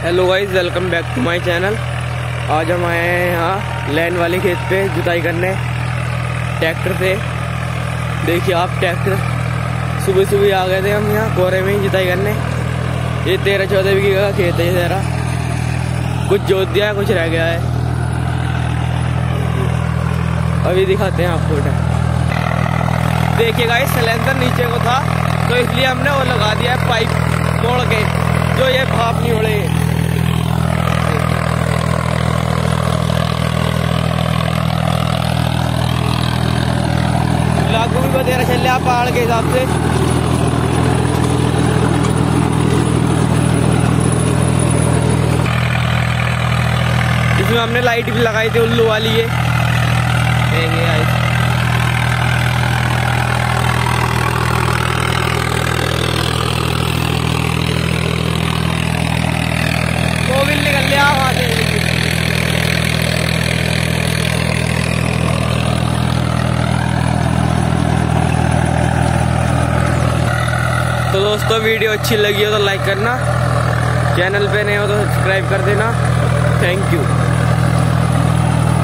Hello guys welcome back to my channel आज हम आए हैं यहाँ लैंड वाले खेत पे जुताई करने ट्रैक्टर से। देखिए आप ट्रैक्टर सुबह सुबह आ गए थे हम यहाँ, कोहरे में ही जुताई करने। ये तेरह चौदह बीघे का खेत है तेरा कुछ जोत दिया है, कुछ रह गया है। अभी दिखाते हैं आपको देखिए गाइस सिलेंडर नीचे को था तो इसलिए हमने वो लगा दिया है पाइप तोड़ के, जो ये भाप नहीं उड़े लागू भी बतेरा चल रहा पहाड़ के हिसाब से इसमें हमने लाइट भी लगाई थी उल्लू वाली ये देखिए तो दोस्तों, वीडियो अच्छी लगी हो तो लाइक करना। चैनल पे नहीं हो तो सब्सक्राइब कर देना। Thank you